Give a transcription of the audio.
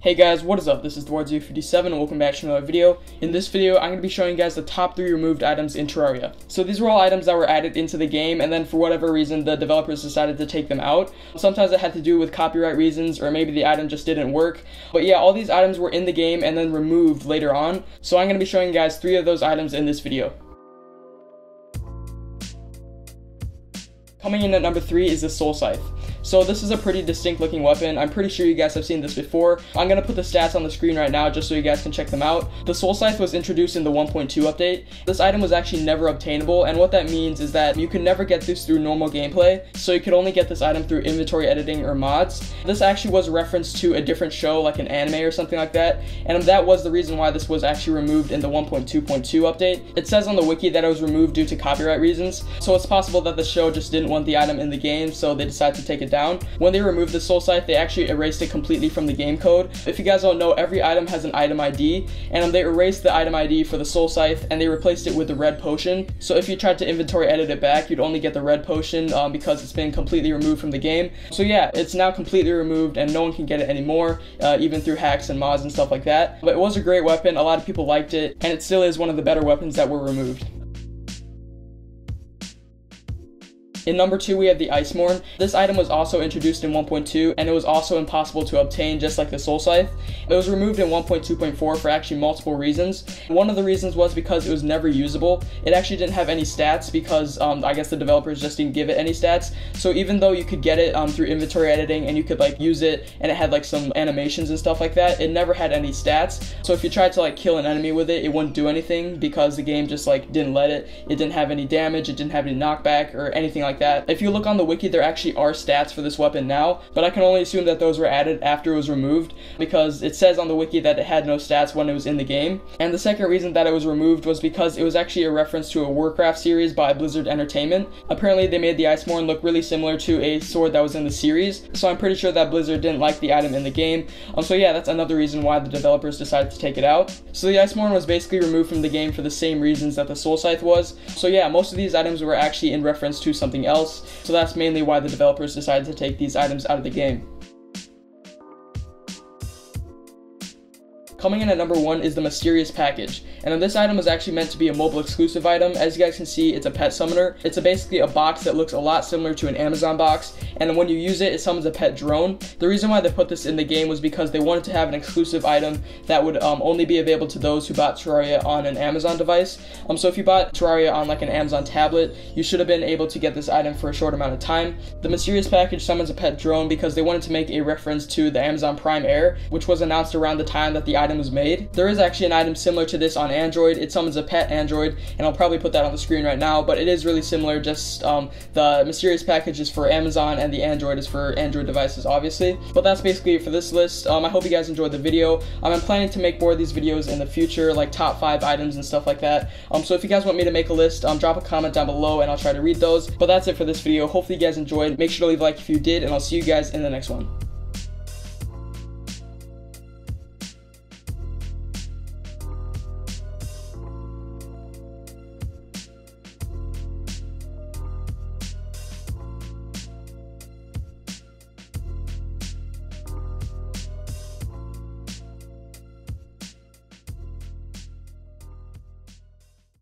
Hey guys, what is up? This is Dwarf57 and welcome back to another video. In this video, I'm going to be showing you guys the top 3 removed items in Terraria. So these were all items that were added into the game and then for whatever reason the developers decided to take them out. Sometimes it had to do with copyright reasons or maybe the item just didn't work. But yeah, all these items were in the game and then removed later on. So I'm going to be showing you guys 3 of those items in this video. Coming in at number 3 is the Soul Scythe. So this is a pretty distinct looking weapon. I'm pretty sure you guys have seen this before. I'm gonna put the stats on the screen right now just so you guys can check them out. The Soul Scythe was introduced in the 1.2 update. This item was actually never obtainable and what that means is that you can never get this through normal gameplay. So you could only get this item through inventory editing or mods. This actually was a reference to a different show like an anime or something like that. And that was the reason why this was actually removed in the 1.2.2 update. It says on the wiki that it was removed due to copyright reasons. So it's possible that the show just didn't want the item in the game so they decided to take it down. When they removed the soul scythe, they actually erased it completely from the game code. If you guys don't know, every item has an item ID, and they erased the item ID for the soul scythe and they replaced it with the red potion. So if you tried to inventory edit it back, you'd only get the red potion um, because it's been completely removed from the game. So yeah, it's now completely removed and no one can get it anymore, uh, even through hacks and mods and stuff like that. But it was a great weapon, a lot of people liked it, and it still is one of the better weapons that were removed. In number 2 we have the Icemourne. This item was also introduced in 1.2 and it was also impossible to obtain just like the Soul Scythe. It was removed in 1.2.4 for actually multiple reasons. One of the reasons was because it was never usable. It actually didn't have any stats because um, I guess the developers just didn't give it any stats. So even though you could get it um, through inventory editing and you could like use it and it had like some animations and stuff like that, it never had any stats. So if you tried to like kill an enemy with it, it wouldn't do anything because the game just like didn't let it. It didn't have any damage, it didn't have any knockback or anything like like that. If you look on the wiki, there actually are stats for this weapon now, but I can only assume that those were added after it was removed because it says on the wiki that it had no stats when it was in the game. And the second reason that it was removed was because it was actually a reference to a Warcraft series by Blizzard Entertainment. Apparently, they made the Icemourne look really similar to a sword that was in the series, so I'm pretty sure that Blizzard didn't like the item in the game. Um, so yeah, that's another reason why the developers decided to take it out. So the Icemourne was basically removed from the game for the same reasons that the Soul Scythe was. So yeah, most of these items were actually in reference to something else. So that's mainly why the developers decided to take these items out of the game. Coming in at number one is the Mysterious Package, and this item is actually meant to be a mobile exclusive item. As you guys can see, it's a pet summoner. It's a basically a box that looks a lot similar to an Amazon box, and when you use it, it summons a pet drone. The reason why they put this in the game was because they wanted to have an exclusive item that would um, only be available to those who bought Terraria on an Amazon device. Um, so if you bought Terraria on like an Amazon tablet, you should have been able to get this item for a short amount of time. The Mysterious Package summons a pet drone because they wanted to make a reference to the Amazon Prime Air, which was announced around the time that the item item was made. There is actually an item similar to this on Android. It summons a pet Android, and I'll probably put that on the screen right now, but it is really similar, just um, the Mysterious package is for Amazon, and the Android is for Android devices, obviously. But that's basically it for this list. Um, I hope you guys enjoyed the video. Um, I'm planning to make more of these videos in the future, like top 5 items and stuff like that. Um, so if you guys want me to make a list, um, drop a comment down below, and I'll try to read those. But that's it for this video. Hopefully you guys enjoyed. Make sure to leave a like if you did, and I'll see you guys in the next one.